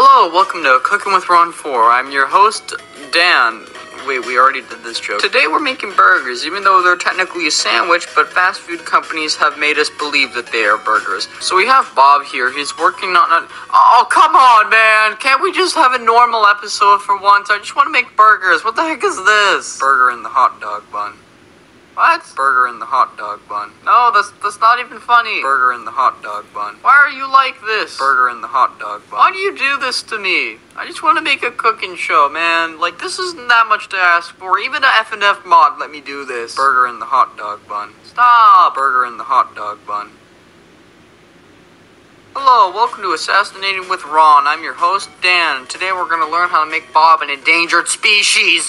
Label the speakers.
Speaker 1: Hello, welcome to Cooking with Ron 4. I'm your host, Dan. Wait, we already did this joke. Today we're making burgers, even though they're technically a sandwich, but fast food companies have made us believe that they are burgers. So we have Bob here. He's working on a. Oh, come on, man. Can't we just have a normal episode for once? I just want to make burgers. What the heck is this? Burger in the hot dog bun. What? Burger in the hot dog bun. No, that's that's not even funny. Burger in the hot dog bun. Why are you like this? Burger in the hot dog bun. Why do you do this to me? I just want to make a cooking show, man. Like this isn't that much to ask for. Even a F&F mod let me do this. Burger in the hot dog bun. Stop. Burger in the hot dog bun. Hello, welcome to Assassinating with Ron. I'm your host, Dan. Today we're going to learn how to make Bob an endangered species.